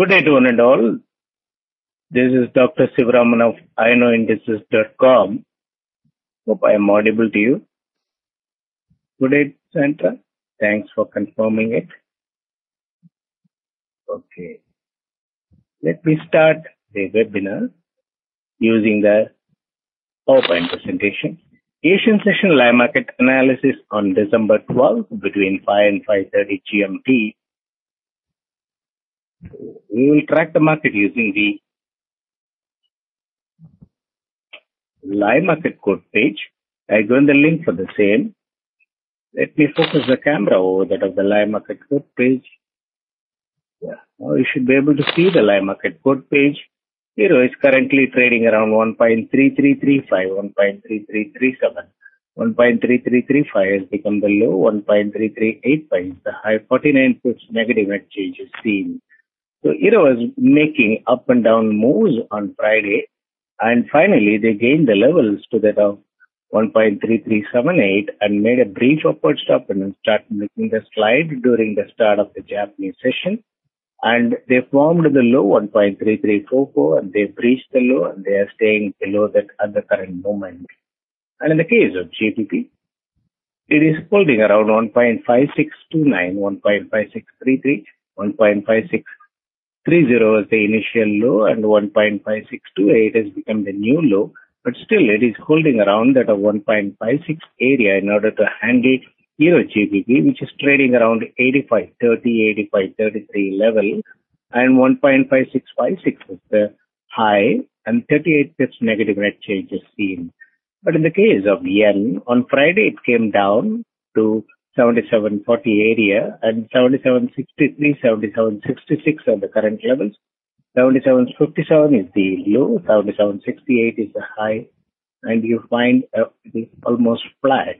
Good day to one and all. This is Dr. Sivaraman of IKnowIndices.com. Hope I am audible to you. Good day, Sandra. Thanks for confirming it. Okay. Let me start the webinar using the PowerPoint presentation. Asian session live market analysis on December 12th between 5 and 5.30 GMT. We will track the market using the live market code page. I go in the link for the same. Let me focus the camera over that of the live market code page. Yeah, now you should be able to see the live market code page. Euro is currently trading around 1.3335, 1.3337. 1.3335 has become the low, 1.3385 is the high, 49 pips negative net change is seen. So Euro was making up and down moves on Friday, and finally they gained the levels to that of 1.3378 and made a brief upward stop and then started making the slide during the start of the Japanese session and they formed the low 1.3344 and they breached the low and they are staying below that at the current moment. And in the case of GBP, it is holding around 1.5629, 1.5633, 1.5630 was the initial low and 1.5628 has become the new low, but still it is holding around that of 1.56 area in order to handle Euro GBP, which is trading around 85.30, 85.33 level, and 1.5656 is the high, and 38 pips negative net change is seen. But in the case of yen, on Friday it came down to 77.40 area and 77.63, 77.66 are the current levels. 77.57 is the low, 77.68 is the high, and you find uh, almost flat.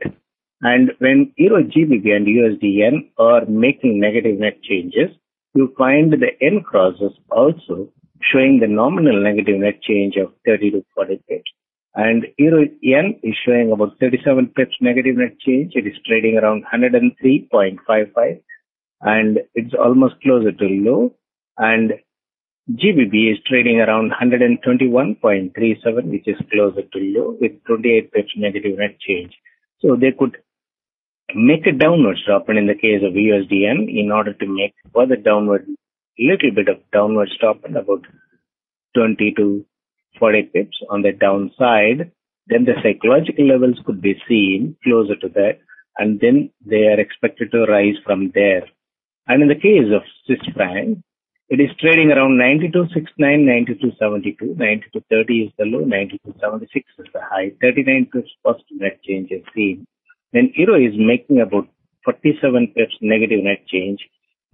And when Euro GBP and USD yen are making negative net changes, you find the yen crosses also showing the nominal negative net change of 30 to 40 pips. And Euro yen is showing about 37 pips negative net change. It is trading around 103.55 and it's almost closer to low. And GBP is trading around 121.37, which is closer to low with 28 pips negative net change. So they could make a downward stop and in the case of USD yen in order to make further downward little bit of downward stop and about 20 to 40 pips on the downside then the psychological levels could be seen closer to that and then they are expected to rise from there and in the case of Swiss franc it is trading around 92.69 92.72 92.30 is the low 92.76 is the high 39 pips positive net change is seen then euro is making about 47 pips negative net change.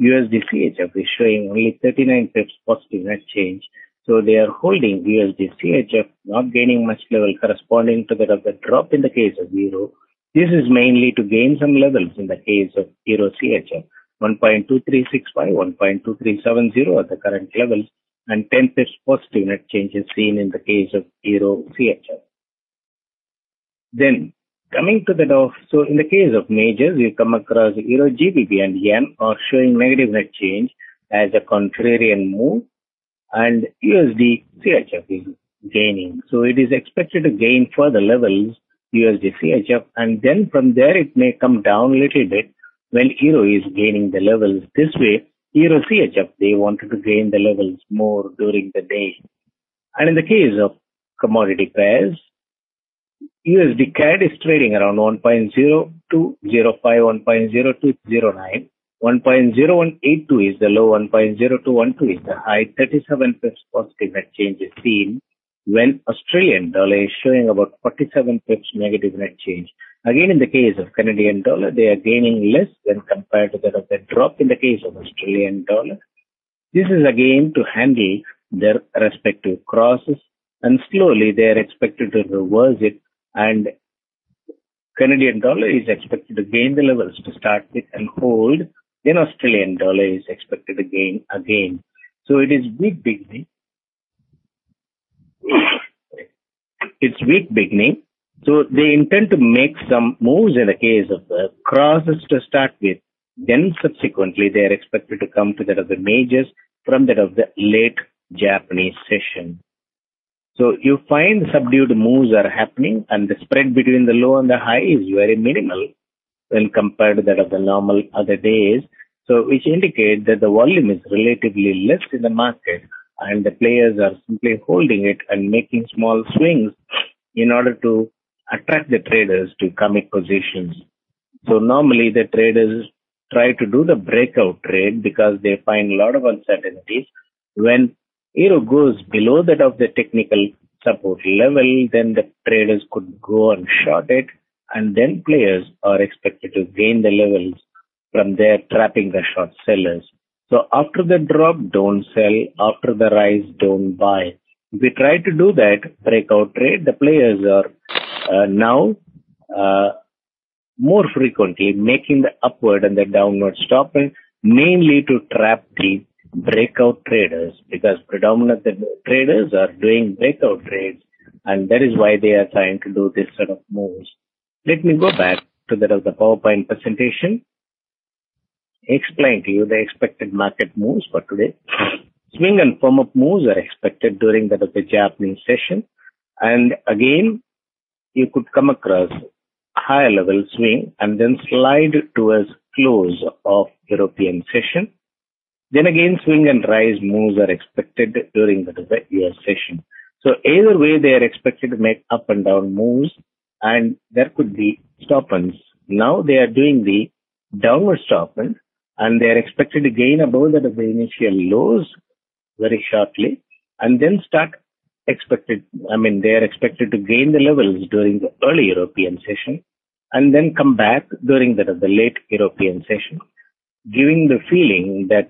USD CHF is showing only 39 pips positive net change. So they are holding USD CHF, not gaining much level corresponding to that of the drop in the case of euro. This is mainly to gain some levels in the case of euro CHF. 1.2365, 1.2370 at the current levels and 10 pips positive net change is seen in the case of euro CHF. Then Coming to the of, so in the case of majors, you come across Euro GBP and Yen are showing negative net change as a contrarian move and USD CHF is gaining. So it is expected to gain further levels USD CHF and then from there it may come down a little bit when Euro is gaining the levels. This way, Euro CHF, they wanted to gain the levels more during the day. And in the case of commodity pairs, USD CAD is trading around 1.0205, 1.0209. 1.0182 is the low, 1.0212 is the high, 37 pips positive net change is seen when Australian dollar is showing about 47 pips negative net change. Again, in the case of Canadian dollar, they are gaining less when compared to that of the drop in the case of Australian dollar. This is again to handle their respective crosses and slowly they are expected to reverse it and Canadian dollar is expected to gain the levels to start with and hold. Then Australian dollar is expected to gain again. So it is weak beginning. it's weak beginning. So they intend to make some moves in the case of the crosses to start with. Then subsequently they are expected to come to that of the majors from that of the late Japanese session. So you find subdued moves are happening and the spread between the low and the high is very minimal when compared to that of the normal other days. So which indicate that the volume is relatively less in the market and the players are simply holding it and making small swings in order to attract the traders to commit positions. So normally the traders try to do the breakout trade because they find a lot of uncertainties when euro goes below that of the technical support level, then the traders could go and short it, and then players are expected to gain the levels from there, trapping the short sellers. So after the drop, don't sell. After the rise, don't buy. If we try to do that breakout trade, the players are uh, now uh, more frequently making the upward and the downward stopping, mainly to trap the breakout traders because predominant traders are doing breakout trades and that is why they are trying to do this sort of moves. Let me go back to that of the PowerPoint presentation. Explain to you the expected market moves for today. Swing and firm up moves are expected during that of the Japanese session. And again, you could come across higher level swing and then slide towards close of European session then again, swing and rise moves are expected during the US session. So either way, they are expected to make up and down moves and there could be stop-ins. Now they are doing the downward stop-in and they are expected to gain above that of the initial lows very shortly and then start expected, I mean, they are expected to gain the levels during the early European session and then come back during the, the late European session, giving the feeling that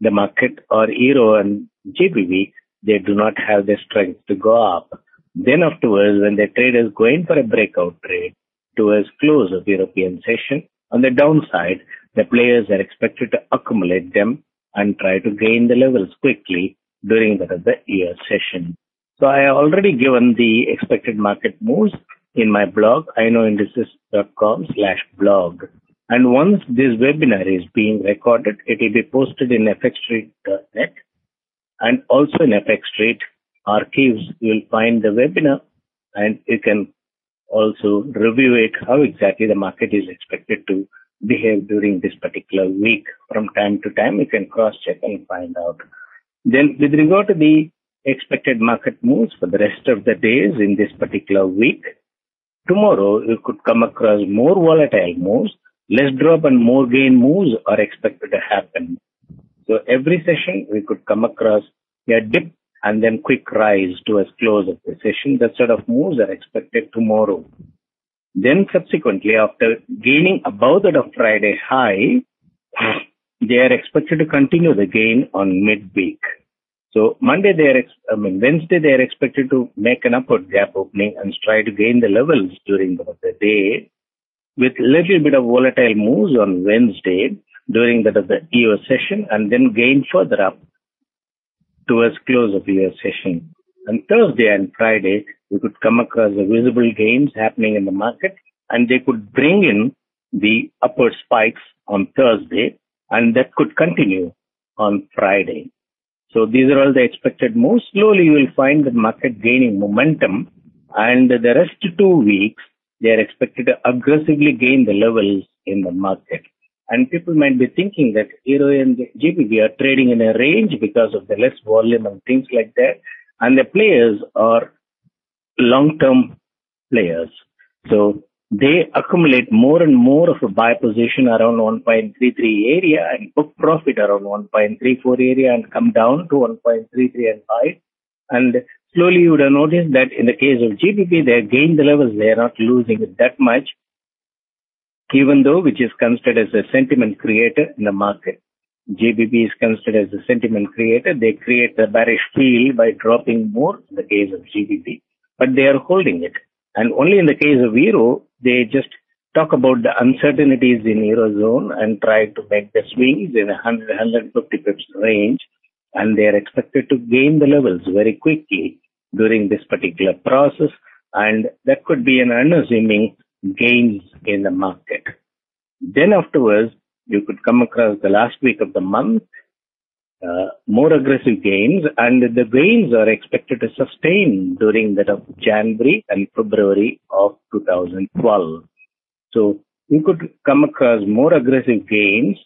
the market or Euro and GBP, they do not have the strength to go up. Then afterwards, when the traders go in for a breakout trade towards close of European session, on the downside, the players are expected to accumulate them and try to gain the levels quickly during the, year session. So I have already given the expected market moves in my blog, iknowindices.com slash blog. And once this webinar is being recorded, it will be posted in fxstreet.net and also in FX archives. You will find the webinar and you can also review it, how exactly the market is expected to behave during this particular week. From time to time, you can cross check and find out. Then with regard to the expected market moves for the rest of the days in this particular week, tomorrow you could come across more volatile moves less drop and more gain moves are expected to happen. So every session we could come across a dip and then quick rise to a close of the session. That sort of moves are expected tomorrow. Then subsequently, after gaining above that of Friday high, they are expected to continue the gain on midweek. So Monday they are, I mean Wednesday they are expected to make an upward gap opening and try to gain the levels during the, the day with little bit of volatile moves on Wednesday during the, the US session and then gain further up towards close of US session. On Thursday and Friday, we could come across the visible gains happening in the market and they could bring in the upward spikes on Thursday and that could continue on Friday. So these are all the expected moves. Slowly you will find the market gaining momentum and the rest two weeks they are expected to aggressively gain the levels in the market. And people might be thinking that Euro and GBP are trading in a range because of the less volume and things like that. And the players are long-term players. So they accumulate more and more of a buy position around 1.33 area and book profit around 1.34 area and come down to 1.33 and 5. And slowly you would have noticed that in the case of GBP, they have gained the levels. They are not losing that much, even though which is considered as a sentiment creator in the market. GBP is considered as a sentiment creator. They create the bearish feel by dropping more in the case of GBP, but they are holding it. And only in the case of Euro, they just talk about the uncertainties in Eurozone and try to make the swings in a 100, 150 pips range. And they are expected to gain the levels very quickly during this particular process, and that could be an unassuming gains in the market. Then afterwards, you could come across the last week of the month, uh, more aggressive gains and the gains are expected to sustain during that of January and February of 2012. So you could come across more aggressive gains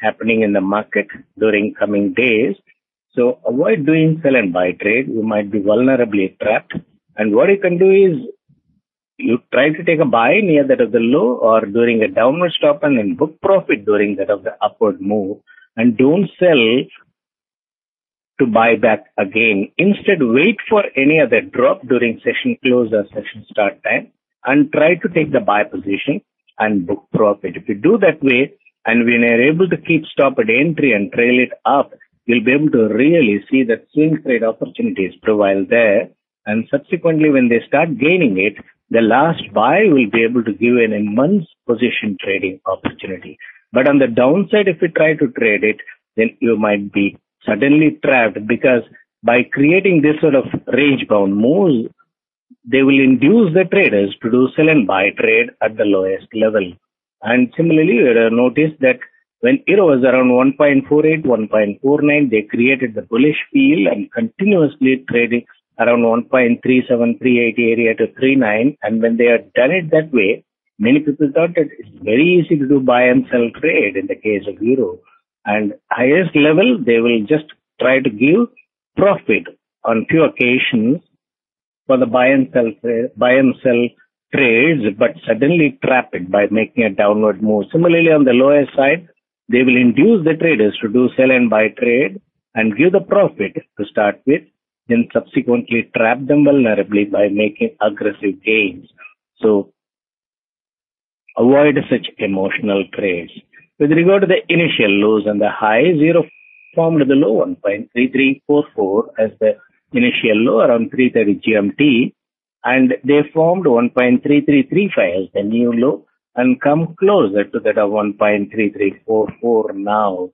happening in the market during coming days. So avoid doing sell and buy trade. You might be vulnerably trapped. And what you can do is you try to take a buy near that of the low or during a downward stop and then book profit during that of the upward move and don't sell to buy back again. Instead, wait for any other drop during session close or session start time and try to take the buy position and book profit. If you do that way and when you're able to keep stop at entry and trail it up, you'll be able to really see that swing trade opportunities prevail there. And subsequently, when they start gaining it, the last buy will be able to give an immense position trading opportunity. But on the downside, if you try to trade it, then you might be suddenly trapped because by creating this sort of range bound moves, they will induce the traders to do sell and buy trade at the lowest level. And similarly, you have noticed that when euro was around 1.48, 1.49, they created the bullish field and continuously trading around 1.3738 area to 39. And when they had done it that way, many people thought that it's very easy to do buy and sell trade in the case of euro. And highest level, they will just try to give profit on few occasions for the buy and sell buy and sell trades, but suddenly trap it by making a downward move. Similarly, on the lower side, they will induce the traders to do sell and buy trade and give the profit to start with, then subsequently trap them vulnerably by making aggressive gains. So avoid such emotional trades. With regard to the initial lows and the highs, zero formed the low 1.3344 as the initial low around 330 GMT and they formed 1.3335 as the new low and come closer to that of 1.3344 now.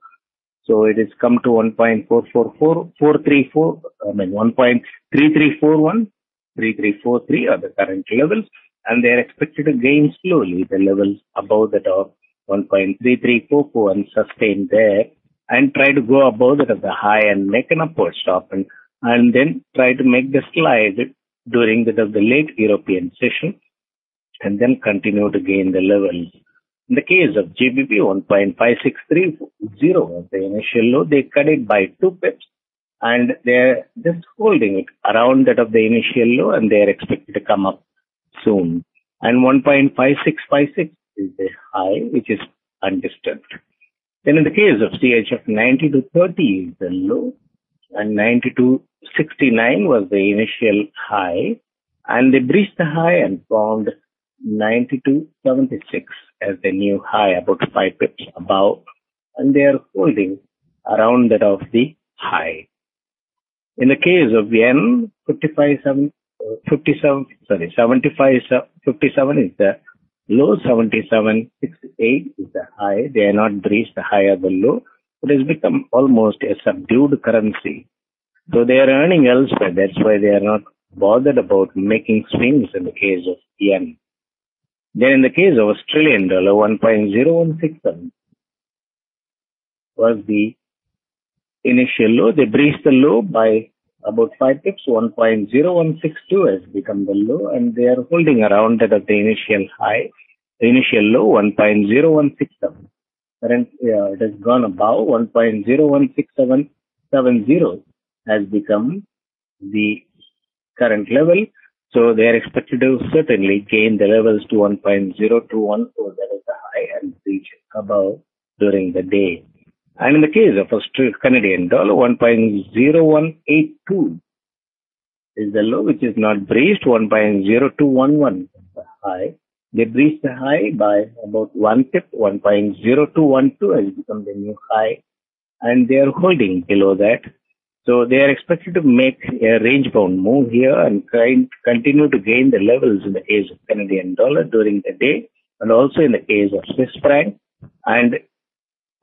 So it has come to 1.444434, I mean 1.3341, 3343 are the current levels and they are expected to gain slowly the levels above that of 1.3344 and sustain there and try to go above that of the high and make an upward stop and, and then try to make the slide during the, the late European session and then continue to gain the levels. In the case of GBP 1.5630 was the initial low, they cut it by two pips and they're just holding it around that of the initial low and they're expected to come up soon. And 1.5656 is the high, which is undisturbed. Then in the case of CHF, 90 to 30 is the low, and 90 to 69 was the initial high, and they breached the high and formed 90 to 76 as the new high, about 5 pips above, and they are holding around that of the high. In the case of yen, 55, 57, sorry, 75, 57 is the Low 7768 is the high. They are not breached the high or the low. It has become almost a subdued currency. So they are earning elsewhere. That's why they are not bothered about making swings in the case of yen. Then in the case of Australian dollar, 1.0167 was the initial low. They breached the low by about 5 pips, 1.0162 has become the low and they are holding around that of the initial high, the initial low 1.0167. Current, it has gone above 1.016770 has become the current level. So they are expected to certainly gain the levels to 1.0214 that is the high and reach above during the day. And in the case of Australian Canadian dollar, 1.0182 is the low, which is not breached. 1.0211 is the high. They breached the high by about one tip. 1.0212 has become the new high, and they are holding below that. So they are expected to make a range bound move here and continue to gain the levels in the case of Canadian dollar during the day and also in the case of Swiss franc. And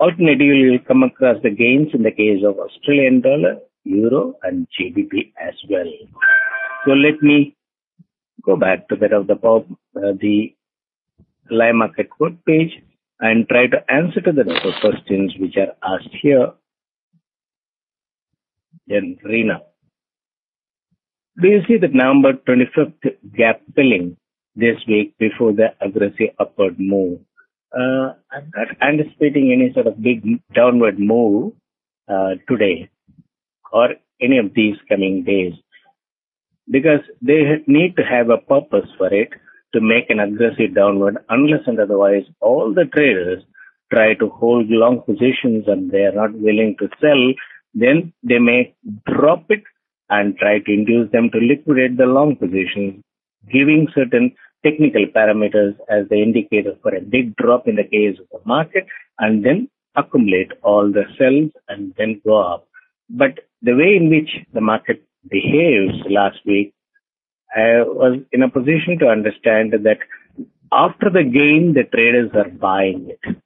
Alternatively, you will come across the gains in the case of Australian dollar, euro, and GBP as well. So let me go back to that of the uh, the live market quote page and try to answer to the questions which are asked here. Then Rina. Do you see the November 25th gap filling this week before the aggressive upward move? Uh, I'm not anticipating any sort of big downward move uh, today or any of these coming days because they need to have a purpose for it to make an aggressive downward unless and otherwise all the traders try to hold long positions and they are not willing to sell, then they may drop it and try to induce them to liquidate the long positions, giving certain technical parameters as the indicator for a big drop in the case of the market and then accumulate all the sells and then go up. But the way in which the market behaves last week, I was in a position to understand that after the gain, the traders are buying it,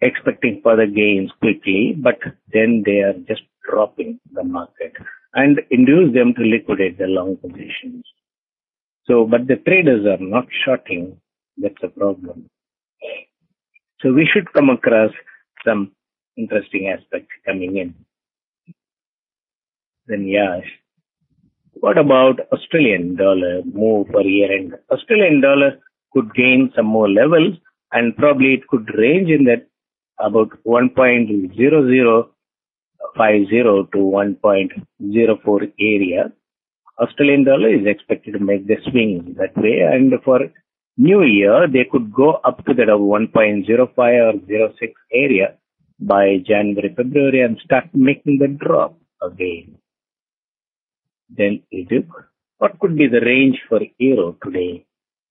expecting further gains quickly, but then they are just dropping the market and induce them to liquidate the long positions. So, but the traders are not shorting. That's a problem. So we should come across some interesting aspects coming in. Then Yash, what about Australian dollar move for year end? Australian dollar could gain some more levels and probably it could range in that about 1.0050 to 1.04 area Australian dollar is expected to make the swing that way. And for new year, they could go up to that of 1.05 or 06 area by January, February and start making the drop again. Then Egypt. What could be the range for euro today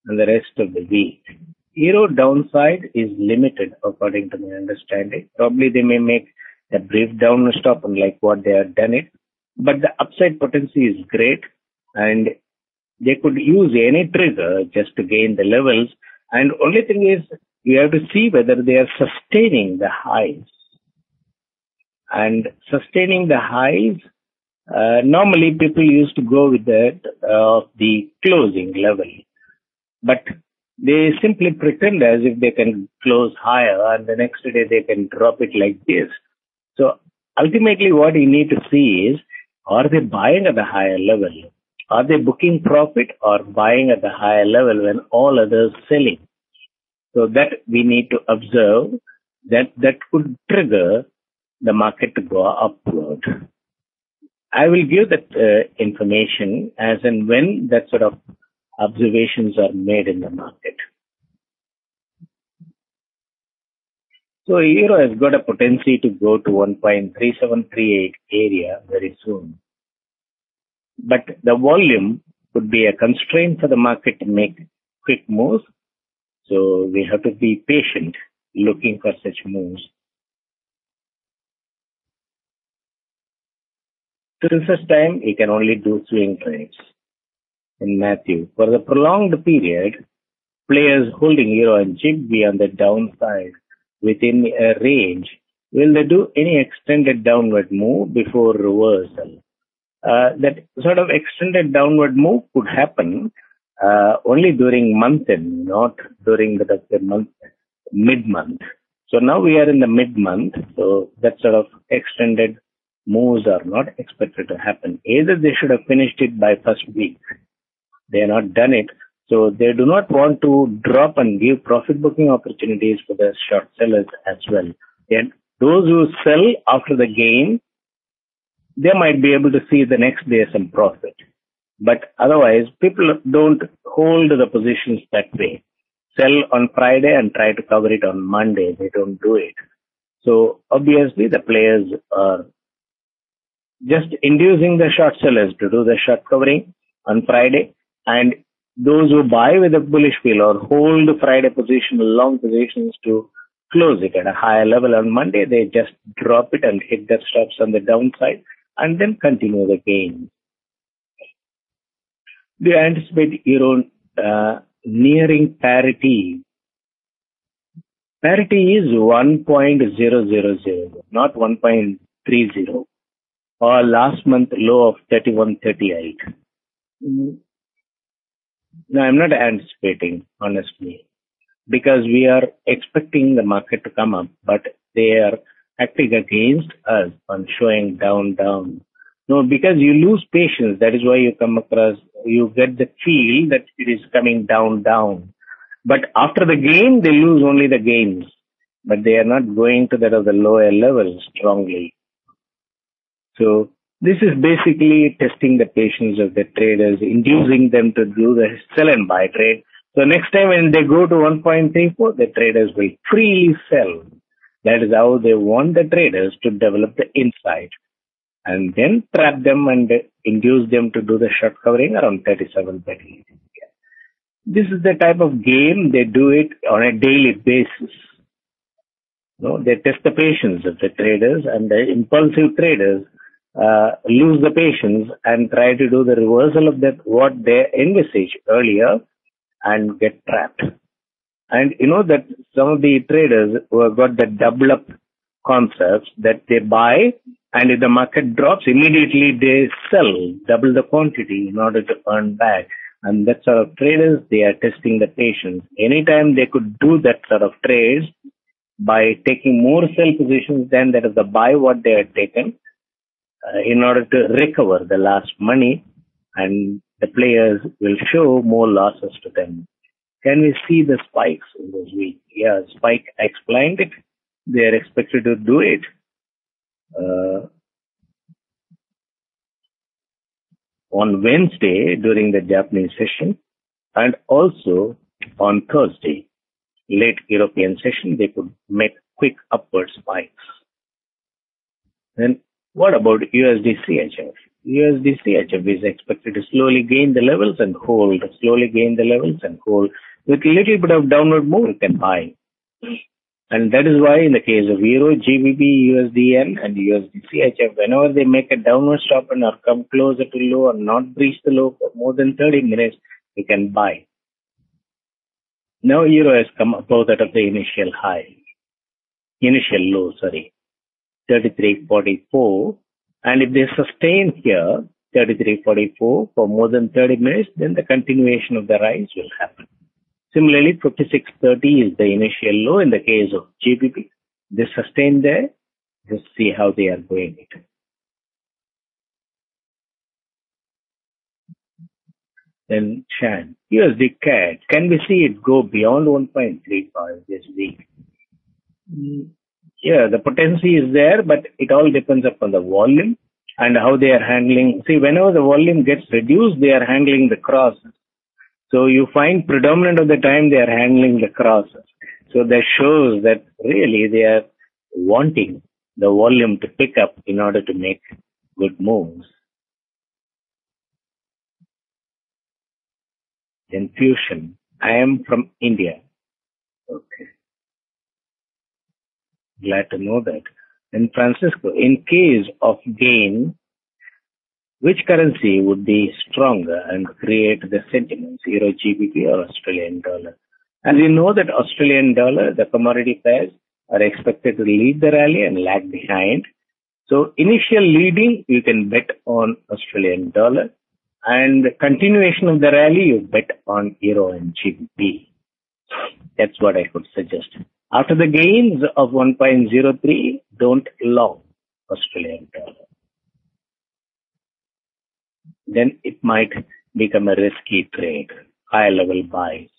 and the rest of the week? Euro downside is limited according to my understanding. Probably they may make a brief down stop unlike what they have done it. But the upside potential is great and they could use any trigger just to gain the levels. And only thing is, you have to see whether they are sustaining the highs. And sustaining the highs, uh, normally people used to go with that of uh, the closing level. But they simply pretend as if they can close higher and the next day they can drop it like this. So ultimately what you need to see is, are they buying at the higher level? Are they booking profit or buying at the higher level when all others selling? So that we need to observe that that could trigger the market to go upward. I will give that uh, information as and when that sort of observations are made in the market. So euro has got a potency to go to 1.3738 area very soon but the volume could be a constraint for the market to make quick moves. So we have to be patient looking for such moves. Till such time, you can only do swing trades. In Matthew, for the prolonged period, players holding euro and GBP on the downside within a range. Will they do any extended downward move before reversal? Uh, that sort of extended downward move could happen uh, only during month end, not during the, the month mid month. So now we are in the mid month, so that sort of extended moves are not expected to happen. Either they should have finished it by first week. They are not done it. So they do not want to drop and give profit booking opportunities for the short sellers as well. And those who sell after the gain they might be able to see the next day some profit. But otherwise, people don't hold the positions that way. Sell on Friday and try to cover it on Monday. They don't do it. So obviously the players are just inducing the short sellers to do the short covering on Friday and those who buy with a bullish feel or hold the Friday position, long positions to close it at a higher level on Monday, they just drop it and hit their stops on the downside and then continue the. Do you anticipate euro uh, nearing parity? Parity is 1.000, not 1.30, or last month low of 31.38. No, I'm not anticipating, honestly, because we are expecting the market to come up, but they are acting against us on showing down, down. No, because you lose patience. That is why you come across, you get the feel that it is coming down, down. But after the game, they lose only the gains. But they are not going to that of the lower levels strongly. So this is basically testing the patience of the traders, inducing them to do the sell and buy trade. So next time when they go to 1.34, the traders will freely sell. That is how they want the traders to develop the insight and then trap them and induce them to do the short covering around 37, 38. This is the type of game they do it on a daily basis. No, they test the patience of the traders and the impulsive traders uh, lose the patience and try to do the reversal of that what they envisaged earlier and get trapped. And you know that some of the traders who have got the double up concepts that they buy and if the market drops, immediately they sell double the quantity in order to earn back. And that sort of traders, they are testing the patience. Anytime they could do that sort of trades by taking more sell positions than that of the buy what they had taken uh, in order to recover the last money and the players will show more losses to them. Can we see the spikes in this week? Yeah, Spike explained it. They are expected to do it. Uh, on Wednesday during the Japanese session and also on Thursday, late European session, they could make quick upward spikes. Then what about USD CHF? USD is expected to slowly gain the levels and hold, slowly gain the levels and hold. With a little bit of downward move, you can buy. And that is why in the case of Euro, GBP, USD yen and USD CHF, whenever they make a downward stop and or come closer to low or not breach the low for more than 30 minutes, you can buy. Now Euro has come above that of the initial high, initial low, sorry, 33.44. And if they sustain here, 33.44 for more than 30 minutes, then the continuation of the rise will happen. Similarly, 56.30 is the initial low in the case of GBP. They sustain there. Just see how they are going it. Then Chan, USD CAD. Can we see it go beyond 1.35 this week? Yeah, the potency is there, but it all depends upon the volume and how they are handling. See, whenever the volume gets reduced, they are handling the crosses. So you find predominant of the time they are handling the crosses. So that shows that really they are wanting the volume to pick up in order to make good moves. Infusion. I am from India. Okay. Glad to know that. And Francisco, in case of gain, which currency would be stronger and create the sentiments, Euro GBP or Australian dollar? And we know that Australian dollar, the commodity pairs are expected to lead the rally and lag behind. So initial leading, you can bet on Australian dollar and continuation of the rally, you bet on Euro and GBP. That's what I could suggest. After the gains of 1.03, don't long Australian dollar then it might become a risky trade, high level buys.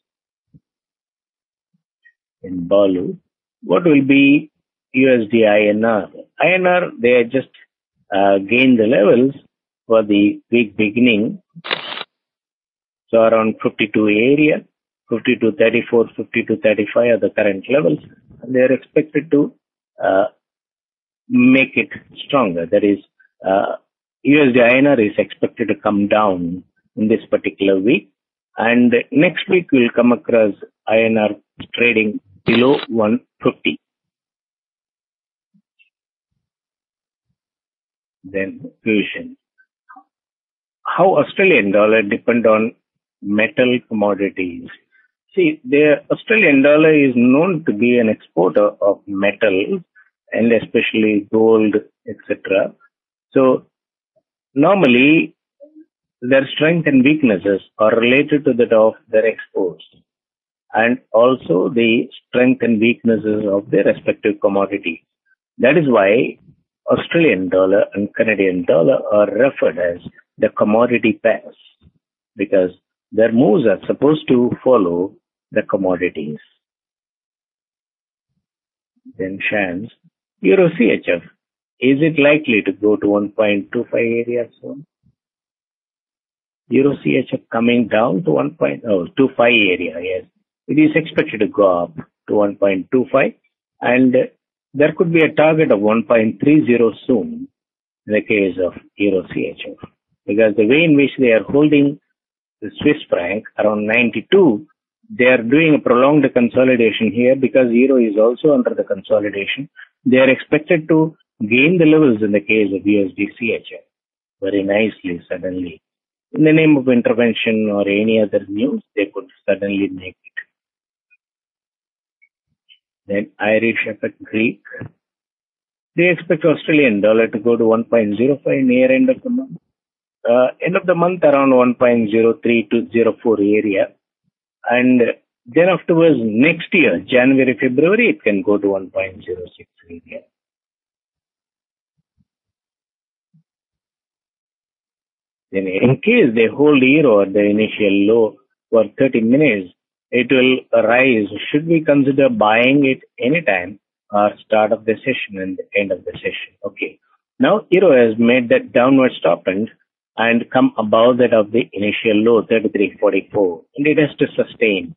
In Balu, what will be USD INR? INR, they are just uh, gained the levels for the week beginning. So around 52 area, 52, 34, 52, 35 are the current levels. And they are expected to uh, make it stronger. That is, uh, USD INR is expected to come down in this particular week. And next week we'll come across INR trading below 150. Then fusion. How Australian dollar depend on metal commodities. See, the Australian dollar is known to be an exporter of metals and especially gold, etc. So Normally, their strength and weaknesses are related to that of their exports and also the strength and weaknesses of their respective commodities. That is why Australian dollar and Canadian dollar are referred as the commodity pairs because their moves are supposed to follow the commodities. Then Shands, Euro CHF, is it likely to go to 1.25 area soon? Euro CHF coming down to 1.25 area, yes. It is expected to go up to 1.25 and there could be a target of 1.30 soon in the case of Euro CHF because the way in which they are holding the Swiss franc around 92, they are doing a prolonged consolidation here because euro is also under the consolidation. They are expected to gain the levels in the case of USD CHF very nicely suddenly. In the name of intervention or any other news, they could suddenly make it. Then Irish effect Greek. They expect Australian dollar to go to 1.05 near end of the month. Uh, end of the month around 1.03 to 04 area. And then afterwards, next year, January, February, it can go to 1.06 area. Then in case they hold at the initial low for 30 minutes, it will rise. Should we consider buying it anytime or start of the session and the end of the session? Okay. Now euro has made that downward stop and and come above that of the initial low 33.44 and it has to sustain.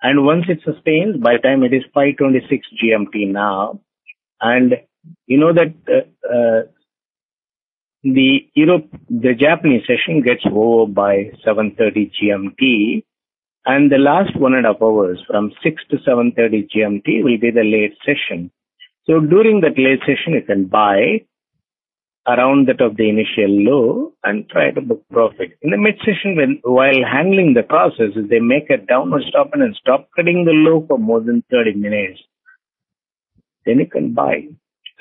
And once it sustains, by the time it is 526 GMT now, and you know that uh, uh, the Europe, the Japanese session gets over by 7.30 GMT and the last one and a half hours from 6 to 7.30 GMT will be the late session. So during that late session, you can buy around that of the initial low and try to book profit. In the mid session, when, while handling the process, they make a downward stop and stop cutting the low for more than 30 minutes, then you can buy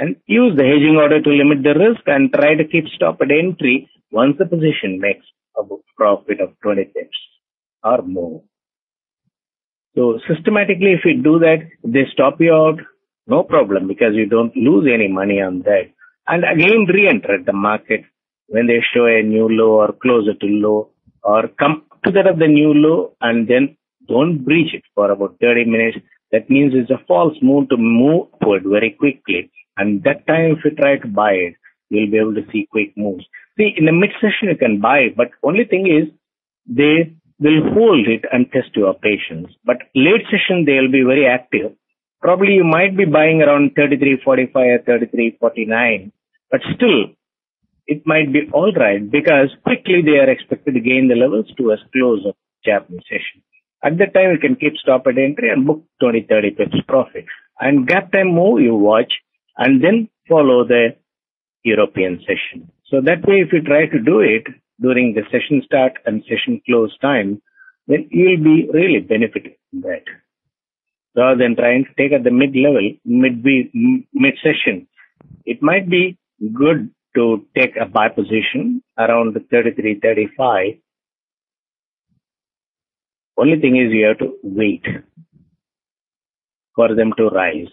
and use the hedging order to limit the risk and try to keep stop at entry once the position makes a profit of 20 pips or more. So systematically, if you do that, they stop you out, no problem because you don't lose any money on that and again re-enter the market when they show a new low or closer to low or come to that of the new low and then don't breach it for about 30 minutes. That means it's a false move to move upward very quickly. And that time, if you try to buy it, you'll be able to see quick moves. See, in the mid session, you can buy, but only thing is they will hold it and test your patience. But late session, they'll be very active probably you might be buying around 33.45 or 33.49, but still it might be all right because quickly they are expected to gain the levels to as close of Japanese session. At that time, you can keep stop at entry and book 20, 30 pips profit. And gap time move you watch and then follow the European session. So that way, if you try to do it during the session start and session close time, then you'll be really benefiting from that rather than trying to take at the mid level, mid mid session. It might be good to take a buy position around 33, 35. Only thing is you have to wait for them to rise.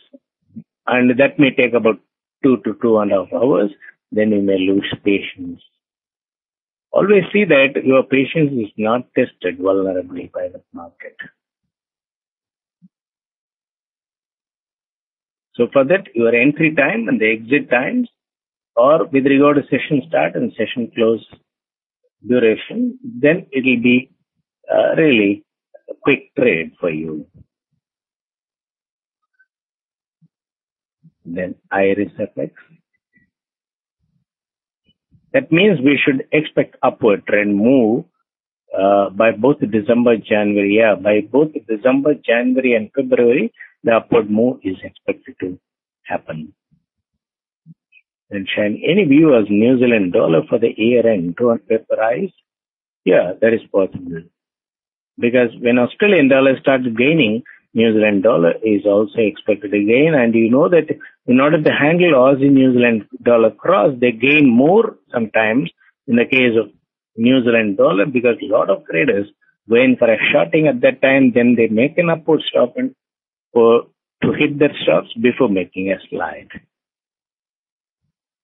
And that may take about two to two and a half hours. Then you may lose patience. Always see that your patience is not tested vulnerably by the market. So for that, your entry time and the exit times, or with regard to session start and session close duration, then it will be uh, really a quick trade for you. Then iris. That means we should expect upward trend move uh, by both December, January. Yeah, by both December, January, and February, the upward move is expected to happen. And Shane, any view as New Zealand dollar for the year end to paperize? Yeah, that is possible. Because when Australian dollar starts gaining, New Zealand dollar is also expected to gain. And you know that in order to handle Aussie New Zealand dollar cross, they gain more sometimes in the case of New Zealand dollar because a lot of traders go in for a shorting at that time, then they make an upward stop and for to hit their stops before making a slide.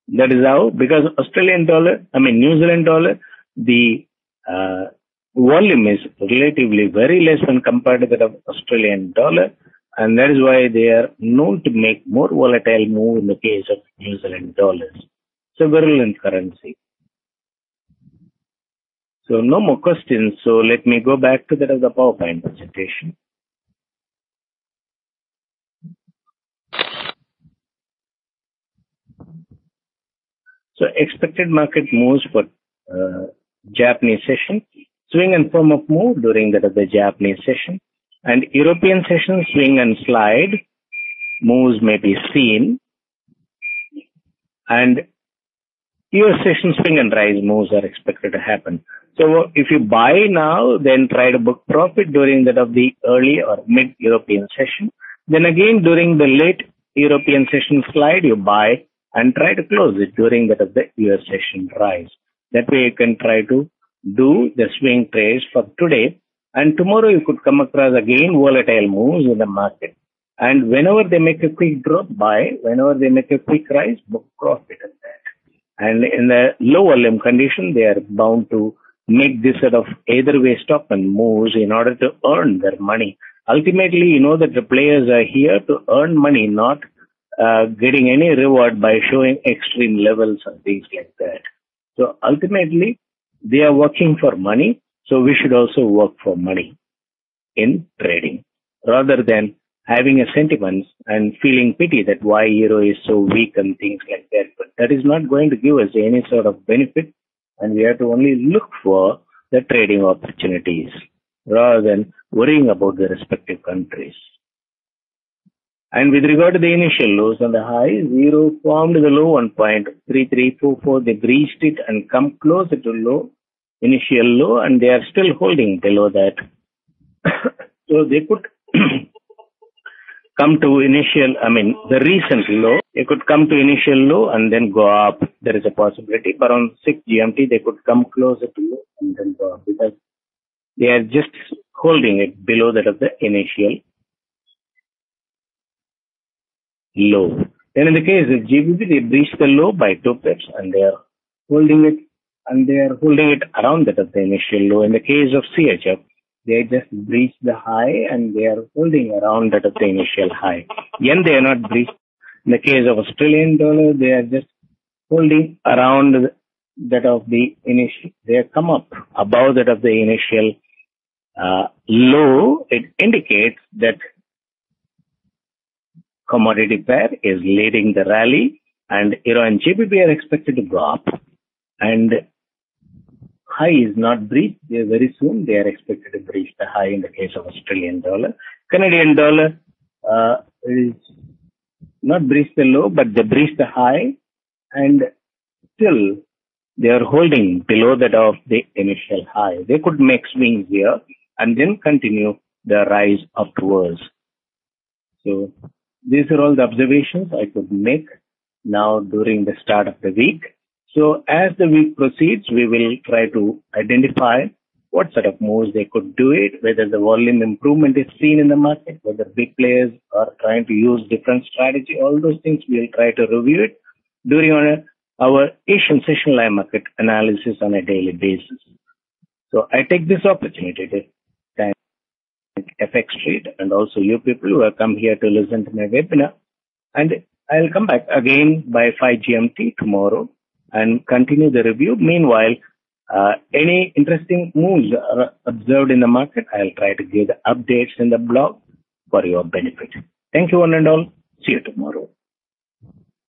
That is how, because Australian dollar, I mean New Zealand dollar, the uh, volume is relatively very less when compared to of Australian dollar, and that is why they are known to make more volatile move in the case of New Zealand dollars. So virulent currency. So no more questions. So let me go back to that of the PowerPoint presentation. So expected market moves for uh, Japanese session, swing and form of move during that of the Japanese session, and European session swing and slide moves may be seen, and US session swing and rise moves are expected to happen. So if you buy now, then try to book profit during that of the early or mid European session. Then again during the late European session slide, you buy and try to close it during that of the US session rise. That way you can try to do the swing trades for today and tomorrow you could come across again volatile moves in the market. And whenever they make a quick drop, buy. Whenever they make a quick rise, book profit in that. And in the low volume condition, they are bound to make this sort of either way stop and moves in order to earn their money. Ultimately, you know that the players are here to earn money, not uh, getting any reward by showing extreme levels and things like that. So ultimately, they are working for money. So we should also work for money in trading rather than having a sentiment and feeling pity that why euro is so weak and things like that. But that is not going to give us any sort of benefit and we have to only look for the trading opportunities rather than worrying about the respective countries. And with regard to the initial lows and the highs, Euro formed the low 1.3344. They breached it and come closer to low, initial low, and they are still holding below that. so they could come to initial, I mean, the recent low, they could come to initial low and then go up. There is a possibility. But on 6 GMT, they could come closer to low and then go up because they are just holding it below that of the initial low. Then in the case of GBP, they breach the low by 2 pips and they are holding it and they are holding it around that of the initial low. In the case of CHF, they just breached the high and they are holding around that of the initial high. Yen, they are not breached. In the case of Australian dollar, they are just holding around that of the initial. They have come up above that of the initial uh, low. It indicates that commodity pair is leading the rally and Euro and GBP are expected to go up and high is not breached. Very soon they are expected to breach the high in the case of Australian dollar. Canadian dollar uh, is not breached the low, but they breached the high, and still they are holding below that of the initial high. They could make swings here and then continue the rise upwards. So these are all the observations I could make now during the start of the week. So as the week proceeds, we will try to identify what sort of moves they could do it, whether the volume improvement is seen in the market, whether big players are trying to use different strategy, all those things we'll try to review it during our, our Asian session live market analysis on a daily basis. So I take this opportunity FX Trade and also you people who have come here to listen to my webinar. And I'll come back again by 5 GMT tomorrow and continue the review. Meanwhile, uh, any interesting moves observed in the market, I'll try to give the updates in the blog for your benefit. Thank you one and all. See you tomorrow.